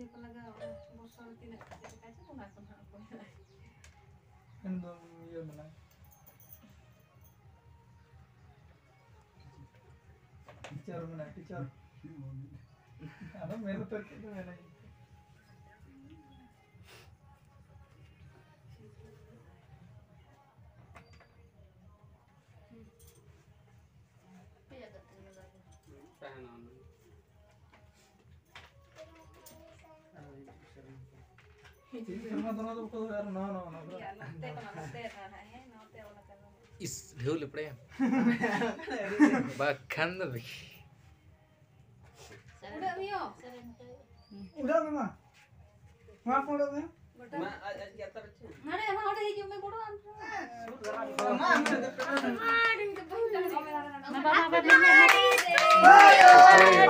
dia talaga bosol tinatira इस ढेव लिपड़े बखंद भी उड़ा भी हो उड़ा भी माँ माँ कौन उड़ा माँ आज आज क्या तर मारे माँ उड़ा ही जो मैं बोलो माँ माँ माँ माँ माँ माँ माँ माँ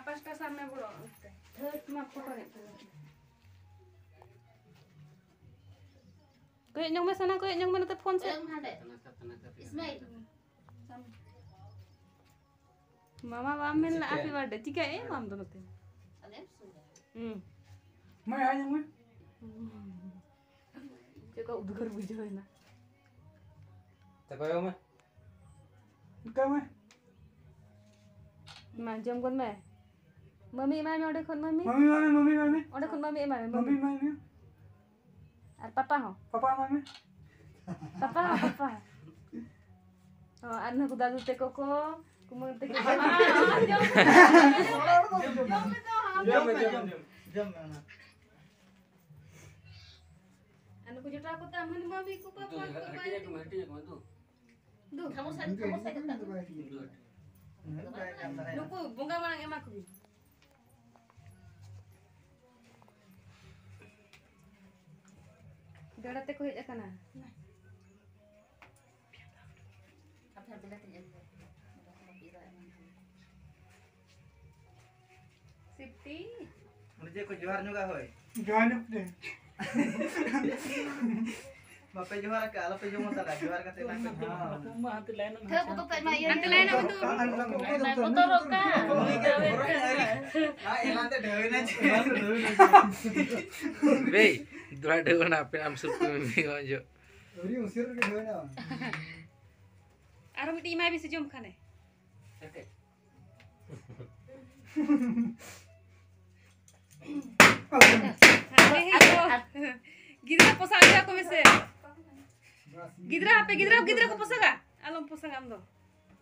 आकाश का सामने बोलो कोई में सना कोई में फोन से इसमें मामा वाम में ला हैप्पी बर्थडे ठीक है माम दोनों मैं उधर बुझो है ना मैं मैं में mami मम्मी मामी ओडे खुन मम्मी मम्मी मामी मम्मी मामी ओडे खुन मम्मी मामी मम्मी मामी और पापा हो पापा मामी पापा हो पापा हो और ना कुदा दुते कोको कुमुन ते कोको जम जम जम जम anu kujutra aku taman mami ku papa ku bayi tu tu kamu sakit kamu saya kata tu bunga mana emak aku Bapak juara ke, apa juga mau tanya juara ke tempat mana? Mau mah, tuh lain. Kau butuh tanya. Nanti lain aku tuh. Butuh roka. Bey, dua dewa nape am supun mi onjo. Uri usir ke dewa na. Arum ti mai bisa jom khane. गिदरा पोसा गया को में से गिदरा पे गिदरा गिदरा को पोसागा आलम पोसागा हम दो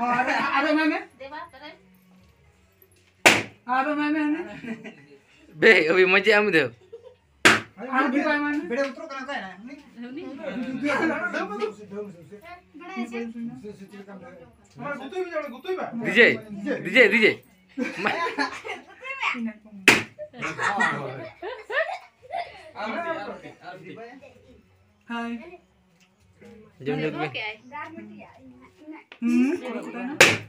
अरे अरे बे अभी मजे आम देव DJ DJ DJ hi Jangan ya. hmm? lupa